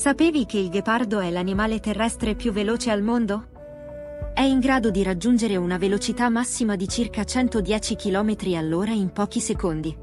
Sapevi che il ghepardo è l'animale terrestre più veloce al mondo? È in grado di raggiungere una velocità massima di circa 110 km all'ora in pochi secondi.